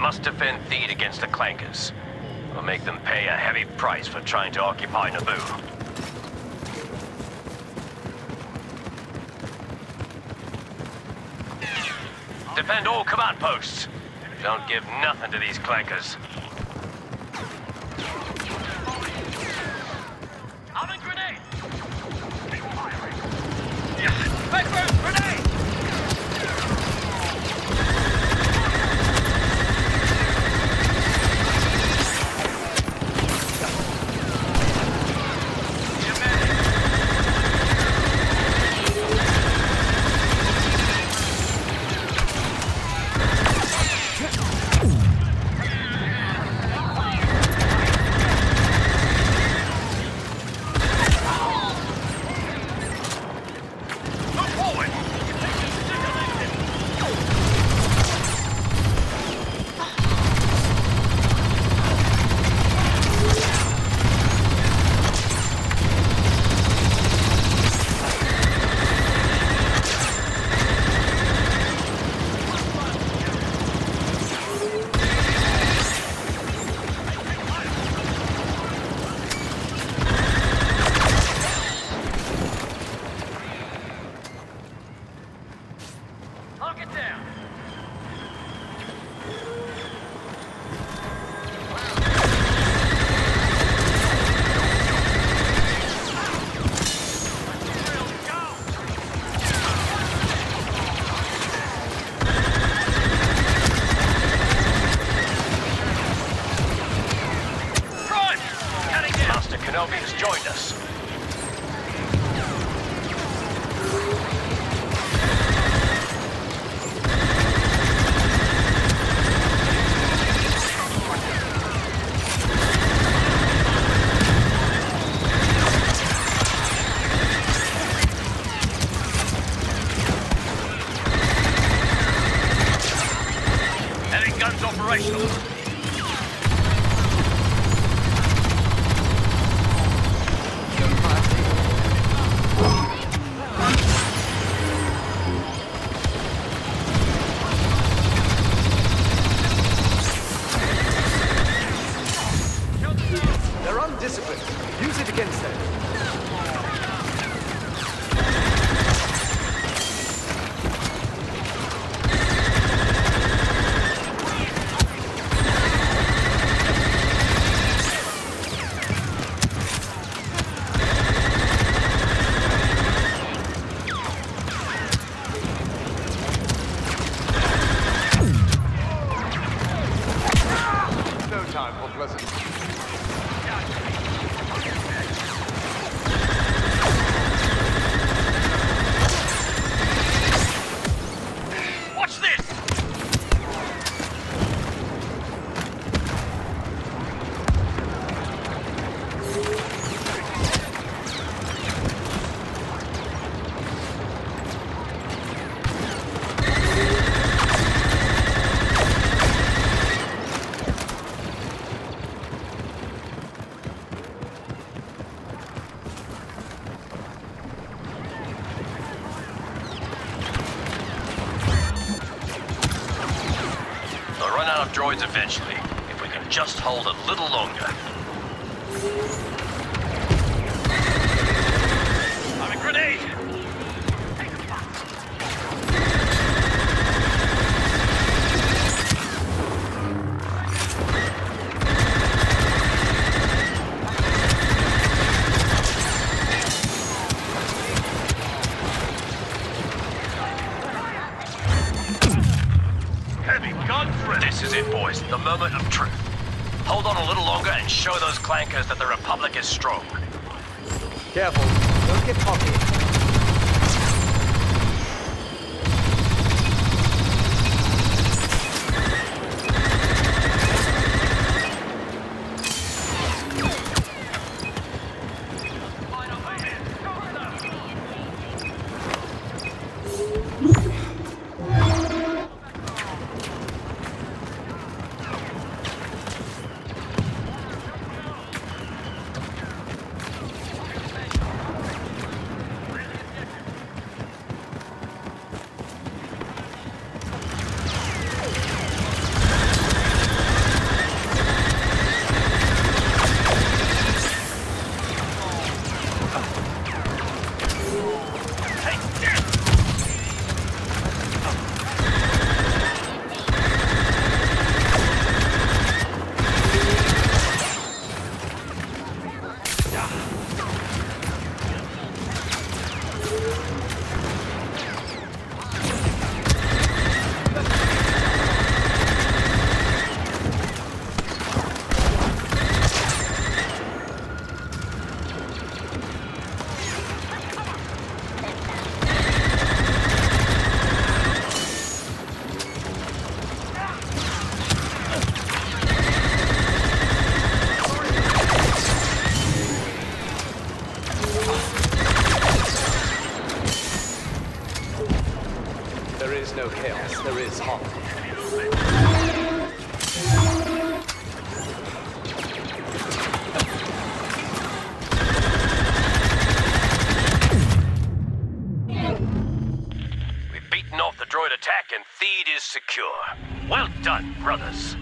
must defend Theed against the Clankers. We'll make them pay a heavy price for trying to occupy Naboo. Defend all command posts. Don't give nothing to these clankers. Master joined us. Guns operational. They're. Use it against them. Droids eventually, if we can just hold a little longer. I'm a grenade! This is it, boys. The moment of truth. Hold on a little longer and show those clankers that the Republic is strong. Careful. Don't get cocky. Attack and Theed is secure. Well done, brothers.